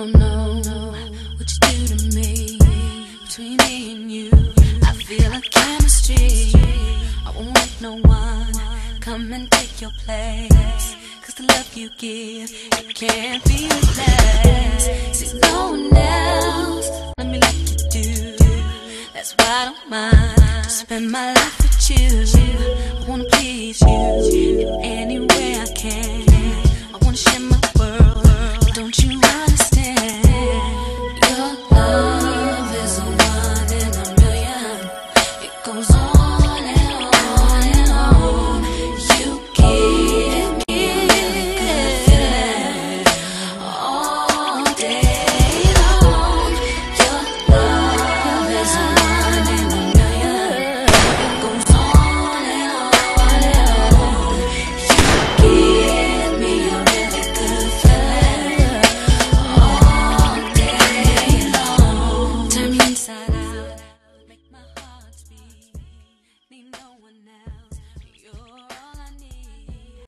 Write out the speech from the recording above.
don't know what you do to me. Between me and you, I feel a chemistry. I won't let no one come and take your place. Cause the love you give, it can't be replaced. See, no one else, let me like you do. That's why I don't mind. Spend my life with you. was on